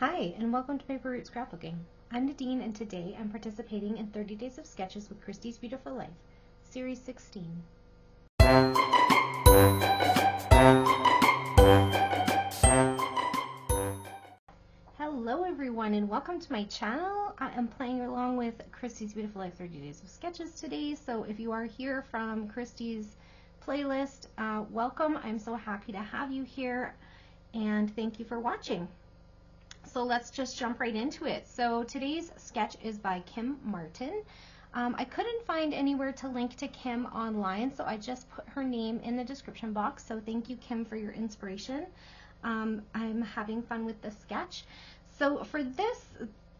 Hi, and welcome to Paper Route Scrapbooking. I'm Nadine, and today I'm participating in 30 Days of Sketches with Christy's Beautiful Life, Series 16. Hello everyone, and welcome to my channel. I am playing along with Christy's Beautiful Life 30 Days of Sketches today, so if you are here from Christy's playlist, uh, welcome. I'm so happy to have you here, and thank you for watching so let's just jump right into it. So today's sketch is by Kim Martin. Um, I couldn't find anywhere to link to Kim online, so I just put her name in the description box. So thank you, Kim, for your inspiration. Um, I'm having fun with the sketch. So for this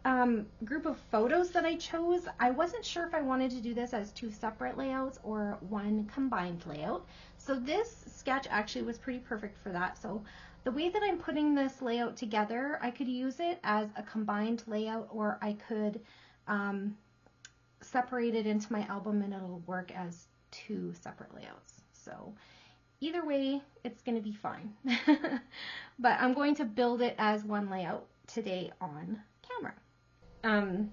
um, group of photos that I chose, I wasn't sure if I wanted to do this as two separate layouts or one combined layout. So this sketch actually was pretty perfect for that. So the way that I'm putting this layout together, I could use it as a combined layout or I could um, separate it into my album and it'll work as two separate layouts. So either way, it's going to be fine. but I'm going to build it as one layout today on camera. Um,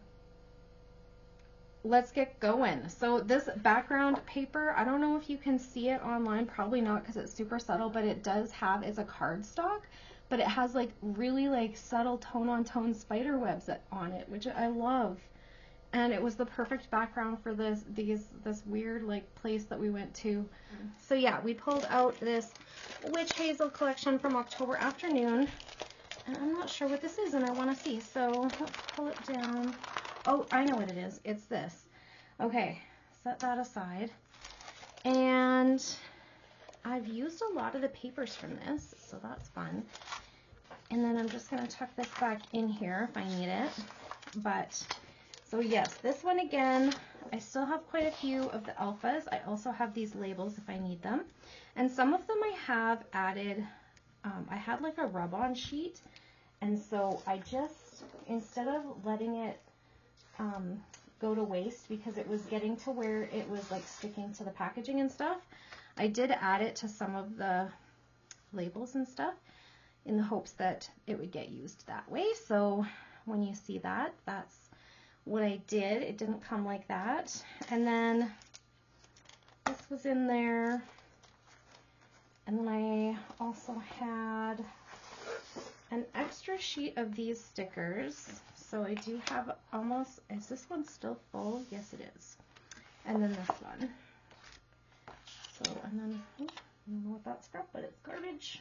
let's get going. So this background paper, I don't know if you can see it online, probably not because it's super subtle, but it does have as a cardstock, but it has like really like subtle tone on tone spider webs on it, which I love. And it was the perfect background for this these this weird like place that we went to. Mm. So yeah, we pulled out this witch hazel collection from October afternoon. And I'm not sure what this is and I want to see. So let's pull it down. Oh, I know what it is. It's this. Okay, set that aside. And I've used a lot of the papers from this, so that's fun. And then I'm just going to tuck this back in here if I need it. But, so yes, this one again, I still have quite a few of the alphas. I also have these labels if I need them. And some of them I have added, um, I had like a rub-on sheet. And so I just, instead of letting it um, go to waste because it was getting to where it was like sticking to the packaging and stuff. I did add it to some of the labels and stuff in the hopes that it would get used that way. So when you see that, that's what I did. It didn't come like that. And then this was in there. And then I also had an extra sheet of these stickers. So I do have almost, is this one still full? Yes, it is. And then this one. So, and then, oh, I don't know what that's from, but it's garbage.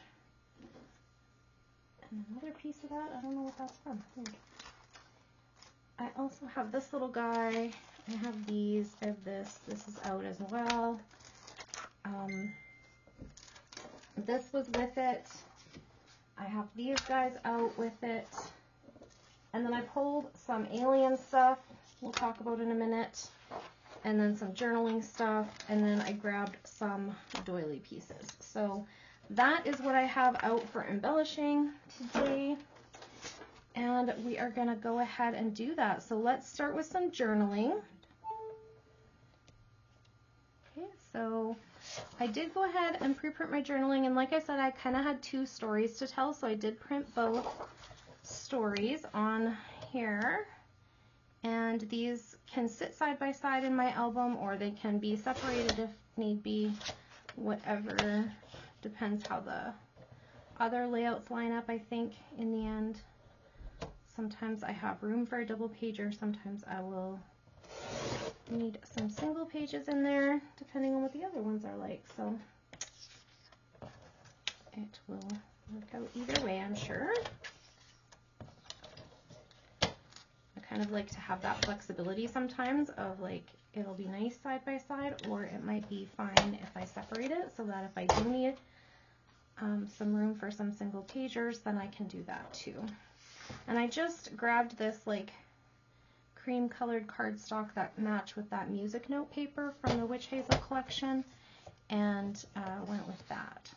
And another piece of that, I don't know what that's from. I also have this little guy. I have these, I have this. This is out as well. Um, this was with it. I have these guys out with it. And then I pulled some alien stuff, we'll talk about in a minute, and then some journaling stuff, and then I grabbed some doily pieces. So that is what I have out for embellishing today. And we are going to go ahead and do that. So let's start with some journaling. Okay, so I did go ahead and pre-print my journaling. And like I said, I kind of had two stories to tell. So I did print both stories on here and these can sit side by side in my album or they can be separated if need be whatever depends how the other layouts line up I think in the end sometimes I have room for a double pager sometimes I will need some single pages in there depending on what the other ones are like so it will work out either way I'm sure I kind of like to have that flexibility sometimes of like it'll be nice side by side or it might be fine if I separate it so that if I do need um, some room for some single pagers then I can do that too. And I just grabbed this like cream colored cardstock that matched with that music note paper from the Witch Hazel collection and uh, went with that.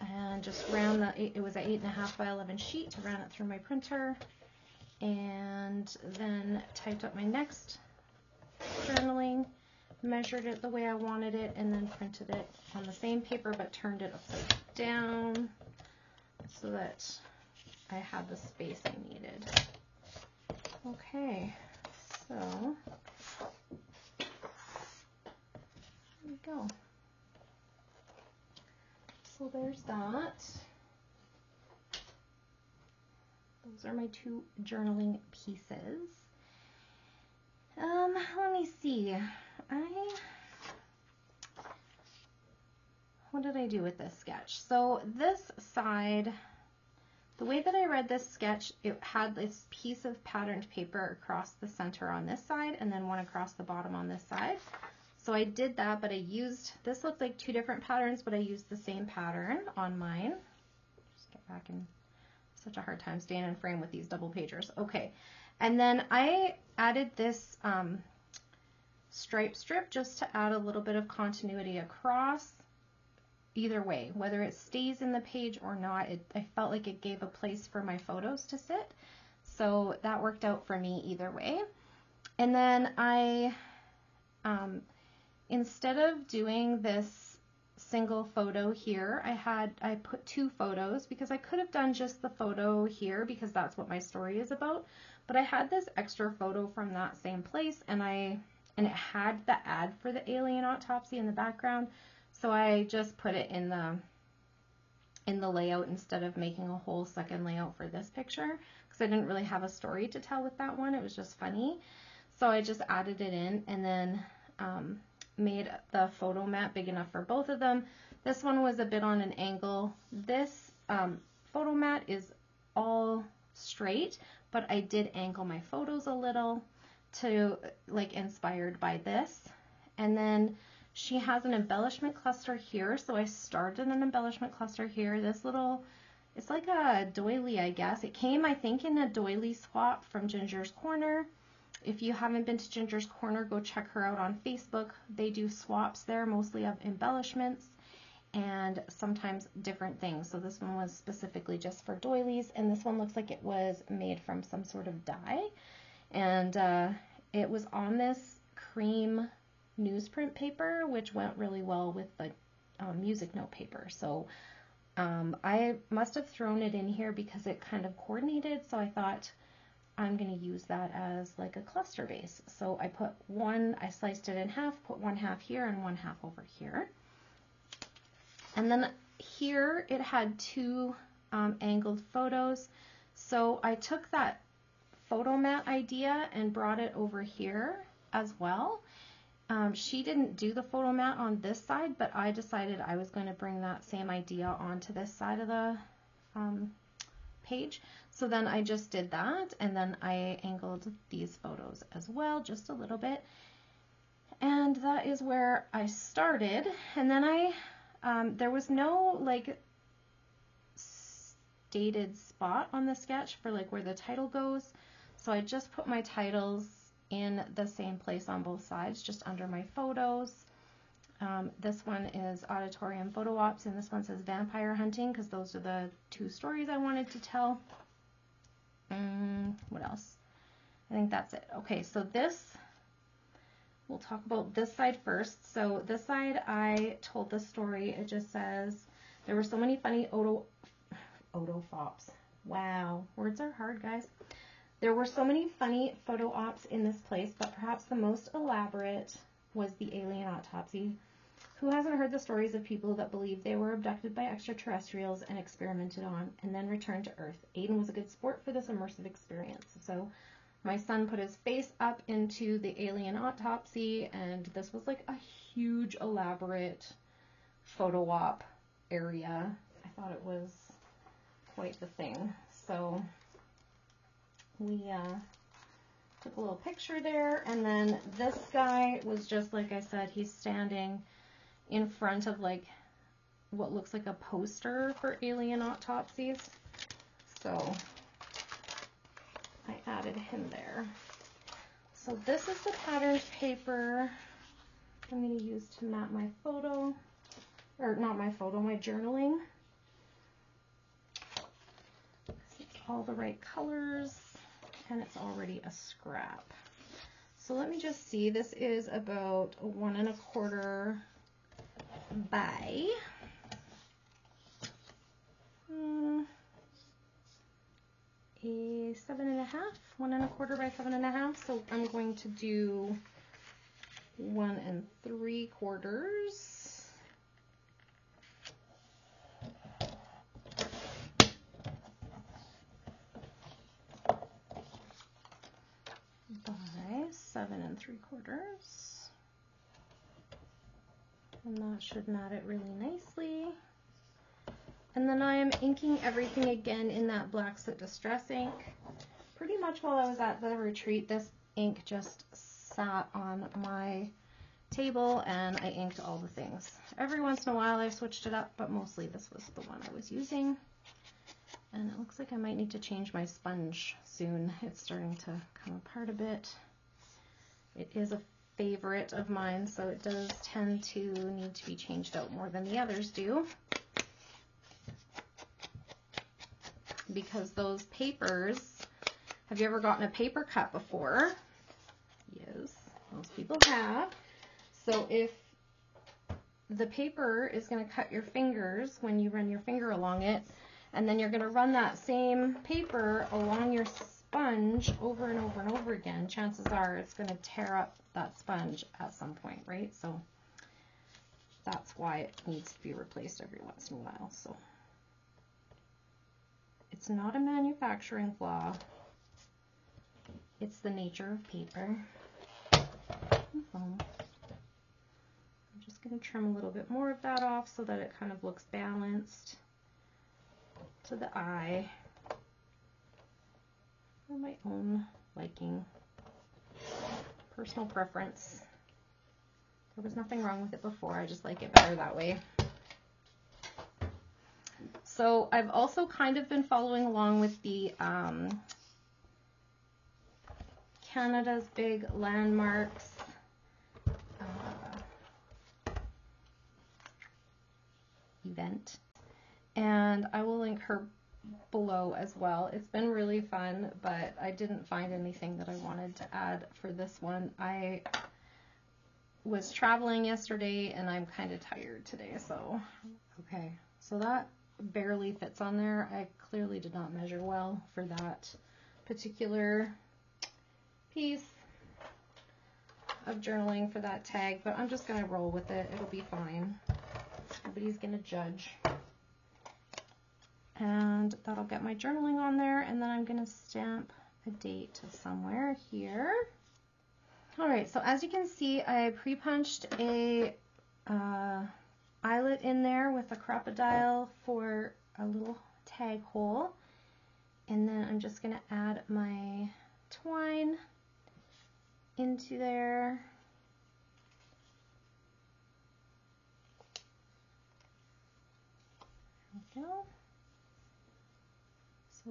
And just ran the, it was an 8.5 by 11 sheet, ran it through my printer and then typed up my next journaling, measured it the way I wanted it, and then printed it on the same paper but turned it upside down so that I had the space I needed. Okay, so there we go. So there's that. Those are my two journaling pieces. Um, let me see. I what did I do with this sketch? So this side, the way that I read this sketch, it had this piece of patterned paper across the center on this side and then one across the bottom on this side. So I did that, but I used, this looked like two different patterns, but I used the same pattern on mine. Just get back in such a hard time staying in frame with these double pagers. Okay, and then I added this um, stripe strip just to add a little bit of continuity across either way, whether it stays in the page or not, it, I felt like it gave a place for my photos to sit. So that worked out for me either way. And then I, um, instead of doing this single photo here, I had, I put two photos because I could have done just the photo here because that's what my story is about. But I had this extra photo from that same place and I, and it had the ad for the alien autopsy in the background. So I just put it in the in the layout instead of making a whole second layout for this picture because I didn't really have a story to tell with that one. It was just funny. So I just added it in and then um, made the photo mat big enough for both of them. This one was a bit on an angle. This um, photo mat is all straight, but I did angle my photos a little to like inspired by this. And then she has an embellishment cluster here. So I started an embellishment cluster here. This little, it's like a doily, I guess. It came, I think, in a doily swap from Ginger's Corner. If you haven't been to Ginger's Corner, go check her out on Facebook. They do swaps there, mostly of embellishments and sometimes different things. So this one was specifically just for doilies, and this one looks like it was made from some sort of dye. And uh, it was on this cream newsprint paper, which went really well with the um, music note paper. So um, I must have thrown it in here because it kind of coordinated. So I thought I'm going to use that as like a cluster base. So I put one, I sliced it in half, put one half here and one half over here. And then here it had two um, angled photos. So I took that photo mat idea and brought it over here as well. Um, she didn't do the photo mat on this side, but I decided I was going to bring that same idea onto this side of the um, page. So then I just did that, and then I angled these photos as well, just a little bit. And that is where I started. And then I, um, there was no like stated spot on the sketch for like where the title goes. So I just put my titles in the same place on both sides, just under my photos. Um, this one is auditorium photo ops, and this one says vampire hunting because those are the two stories I wanted to tell. Mm, what else? I think that's it. Okay, so this, we'll talk about this side first. So this side, I told the story. It just says, there were so many funny odo, odo fops. Wow, words are hard, guys. There were so many funny photo ops in this place, but perhaps the most elaborate was the alien autopsy. Who hasn't heard the stories of people that believe they were abducted by extraterrestrials and experimented on and then returned to Earth? Aiden was a good sport for this immersive experience. So my son put his face up into the alien autopsy, and this was like a huge, elaborate photo op area. I thought it was quite the thing. So we uh, took a little picture there. And then this guy was just, like I said, he's standing in front of like what looks like a poster for alien autopsies. So I added him there. So this is the patterned paper I'm going to use to map my photo, or not my photo, my journaling. All the right colors and it's already a scrap. So let me just see, this is about one and a quarter by, hmm, by seven and a half, one and a quarter by seven and a half. So I'm going to do one and three quarters. by seven and three quarters. And that should mat it really nicely. And then I am inking everything again in that Black Soot Distress ink. Pretty much while I was at the retreat, this ink just sat on my table and I inked all the things. Every once in a while I switched it up, but mostly this was the one I was using. And it looks like I might need to change my sponge soon. It's starting to come apart a bit. It is a favorite of mine, so it does tend to need to be changed out more than the others do. Because those papers, have you ever gotten a paper cut before? Yes, most people have. So if the paper is going to cut your fingers when you run your finger along it, and then you're going to run that same paper along your sponge over and over and over again, chances are it's going to tear up that sponge at some point, right? So that's why it needs to be replaced every once in a while. So it's not a manufacturing flaw. It's the nature of paper. Uh-huh. I'm just going to trim a little bit more of that off so that it kind of looks balanced to the eye for my own liking, personal preference. There was nothing wrong with it before, I just like it better that way. So I've also kind of been following along with the um, Canada's Big Landmarks uh, event and I will link her below as well. It's been really fun, but I didn't find anything that I wanted to add for this one. I was traveling yesterday and I'm kind of tired today, so okay. So that barely fits on there. I clearly did not measure well for that particular piece of journaling for that tag, but I'm just going to roll with it. It'll be fine. Nobody's going to judge and that'll get my journaling on there and then I'm going to stamp a date somewhere here. All right, so as you can see, I pre-punched a uh, eyelet in there with a Crop-A-Dile for a little tag hole. And then I'm just going to add my twine into there. There we go.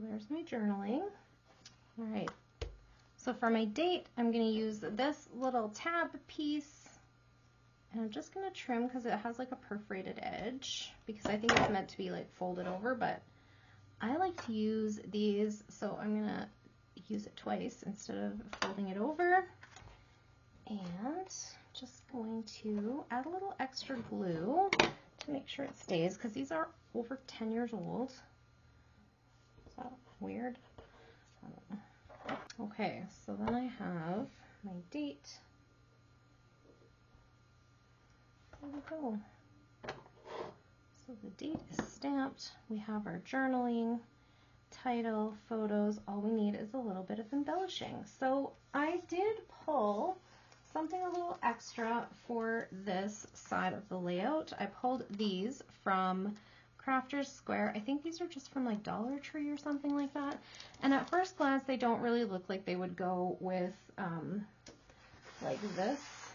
There's my journaling. All right. So for my date, I'm going to use this little tab piece. And I'm just going to trim because it has like a perforated edge because I think it's meant to be like folded over, but I like to use these, so I'm going to use it twice instead of folding it over. And just going to add a little extra glue to make sure it stays because these are over 10 years old that weird? Okay, so then I have my date. There we go. So the date is stamped. We have our journaling, title, photos. All we need is a little bit of embellishing. So I did pull something a little extra for this side of the layout. I pulled these from Crafters Square. I think these are just from like Dollar Tree or something like that. And at first glance, they don't really look like they would go with um, like this,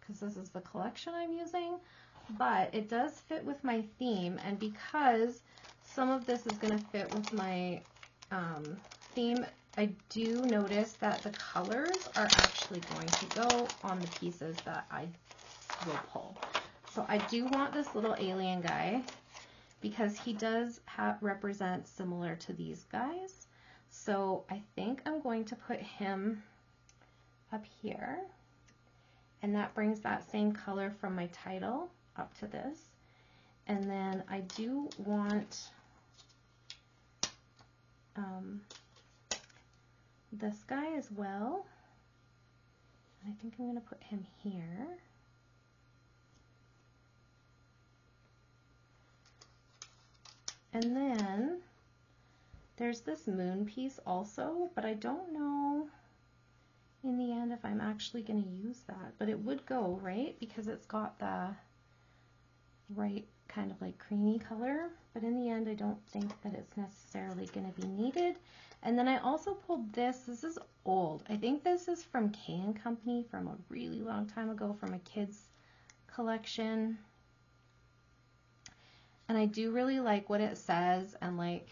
because this is the collection I'm using. But it does fit with my theme, and because some of this is going to fit with my um, theme, I do notice that the colors are actually going to go on the pieces that I will pull. So I do want this little alien guy because he does represent similar to these guys. So I think I'm going to put him up here. And that brings that same color from my title up to this. And then I do want um, this guy as well. I think I'm going to put him here. And then there's this moon piece also, but I don't know in the end if I'm actually going to use that. But it would go, right? Because it's got the right kind of like creamy color. But in the end, I don't think that it's necessarily going to be needed. And then I also pulled this. This is old. I think this is from K & Company from a really long time ago from a kid's collection. And I do really like what it says and like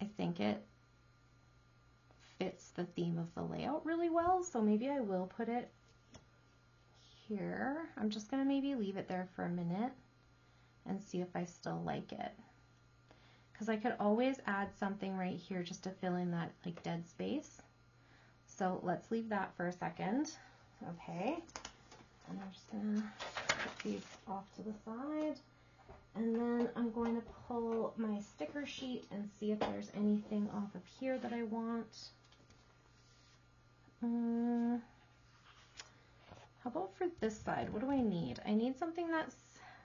I think it fits the theme of the layout really well. So maybe I will put it here. I'm just going to maybe leave it there for a minute and see if I still like it. Because I could always add something right here just to fill in that like dead space. So let's leave that for a second. Okay. And I'm just going to put these off to the side. And then I'm going to pull my sticker sheet and see if there's anything off of here that I want. Um, how about for this side? What do I need? I need something that's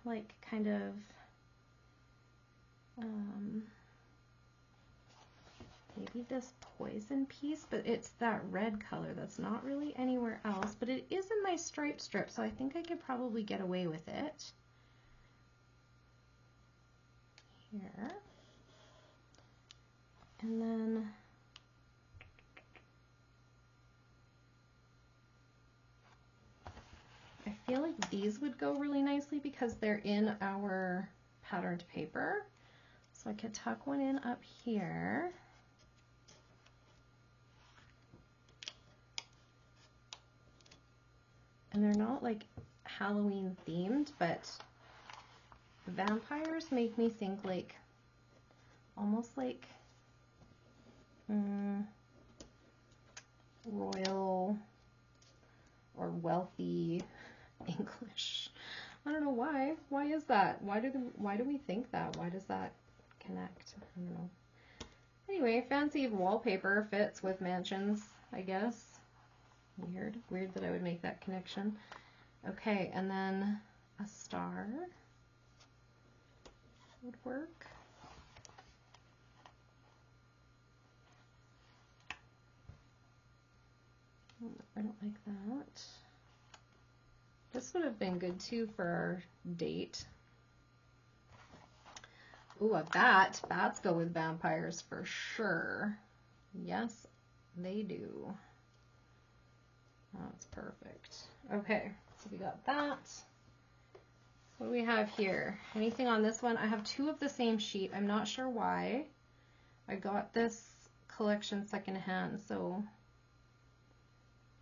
like kind of um, maybe this poison piece, but it's that red color that's not really anywhere else, but it is in my stripe strip, so I think I could probably get away with it. Here. And then I feel like these would go really nicely because they're in our patterned paper. So I could tuck one in up here. And they're not like Halloween themed, but vampires make me think like almost like mm, royal or wealthy English. I don't know why. Why is that? Why do the, why do we think that? Why does that connect? I don't know. Anyway, fancy wallpaper fits with mansions, I guess. Weird. Weird that I would make that connection. Okay, and then a star would work. I don't like that. This would have been good too for our date. Ooh, a bat. Bats go with vampires for sure. Yes, they do. That's perfect. Okay, so we got that. What do we have here? Anything on this one? I have two of the same sheet. I'm not sure why. I got this collection secondhand, so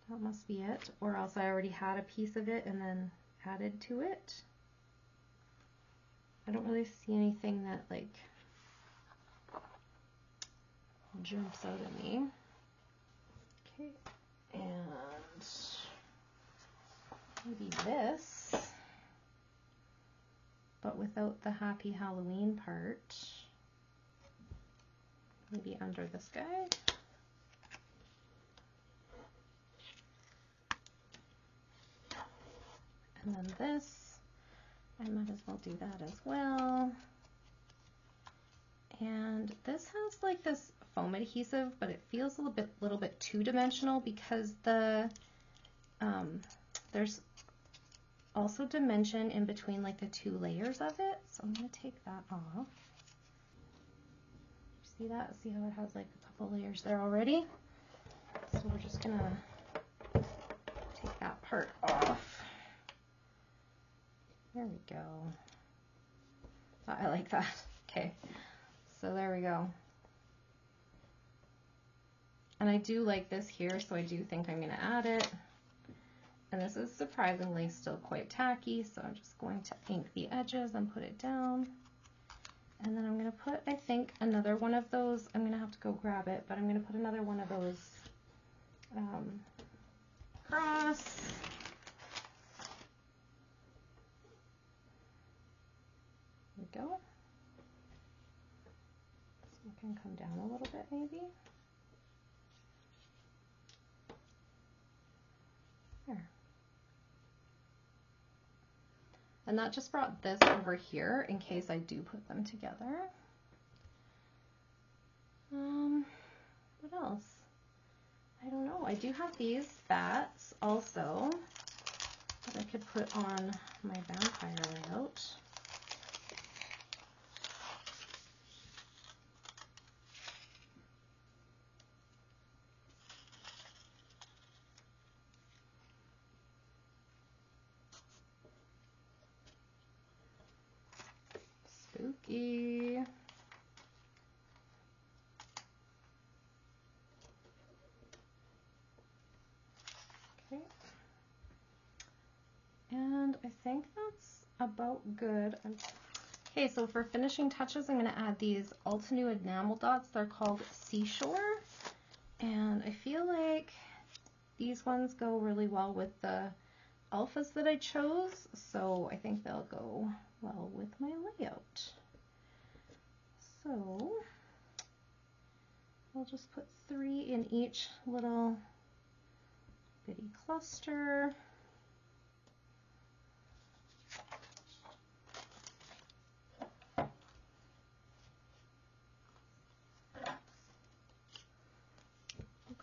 that must be it. Or else I already had a piece of it and then added to it. I don't really see anything that like jumps out at me. Okay, and maybe this but without the happy Halloween part. Maybe under this guy. And then this, I might as well do that as well. And this has like this foam adhesive, but it feels a little bit, little bit two-dimensional because the um, there's also dimension in between like the two layers of it. So I'm going to take that off. See that? See how it has like a couple layers there already? So we're just going to take that part off. There we go. Oh, I like that. Okay, so there we go. And I do like this here, so I do think I'm going to add it. And this is surprisingly still quite tacky, so I'm just going to ink the edges and put it down. And then I'm going to put, I think, another one of those. I'm going to have to go grab it, but I'm going to put another one of those um, across. There we go. So it can come down a little bit maybe. And that just brought this over here in case I do put them together. Um, what else? I don't know. I do have these bats also that I could put on my vampire layout. Spooky. Okay. And I think that's about good. Okay, so for finishing touches, I'm going to add these Altenew enamel dots. They're called Seashore. And I feel like these ones go really well with the alphas that I chose, so I think they'll go well with my layout. So I'll just put three in each little bitty cluster.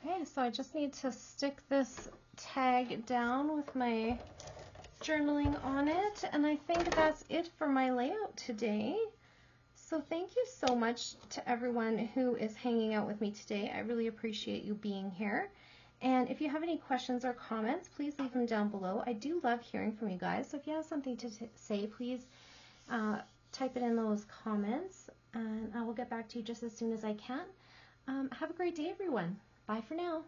Okay, so I just need to stick this tag down with my journaling on it. And I think that's it for my layout today. So thank you so much to everyone who is hanging out with me today. I really appreciate you being here. And if you have any questions or comments, please leave them down below. I do love hearing from you guys. So if you have something to say, please uh, type it in those comments and I will get back to you just as soon as I can. Um, have a great day, everyone. Bye for now.